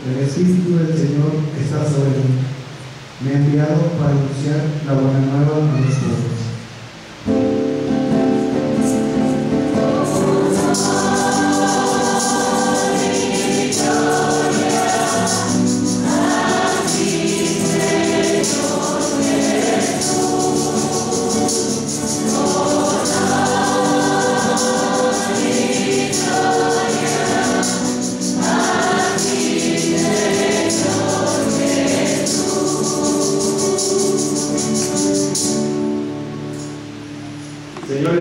Recibe tú del Señor está sobre mí. Me ha enviado para anunciar la buena nueva Señor